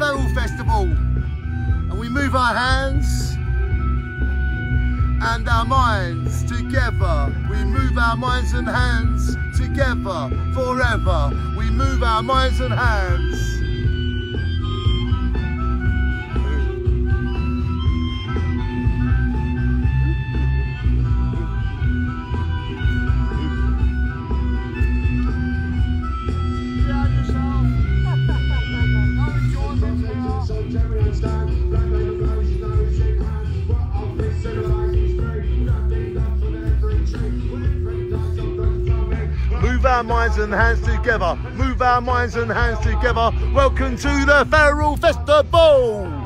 Feral Festival. And we move our hands and our minds together. We move our minds and hands together forever. We move our minds and hands. Move our minds and hands together. Move our minds and hands together. Welcome to the Feral Festival.